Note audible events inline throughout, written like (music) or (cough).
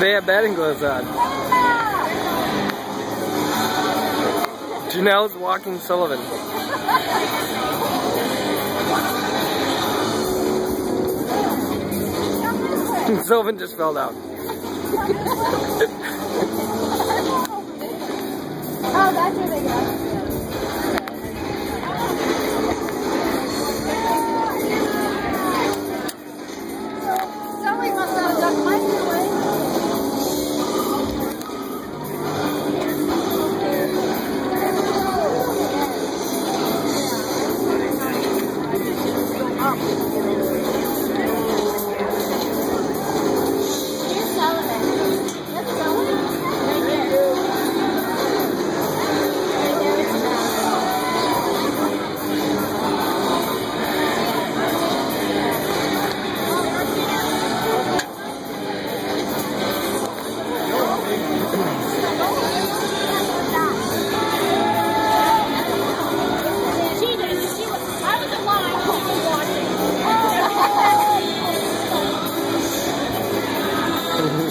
They have batting gloves on. Janelle's walking Sullivan. (laughs) Sullivan just fell down. (laughs) oh, that's where they go.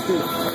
对。(laughs)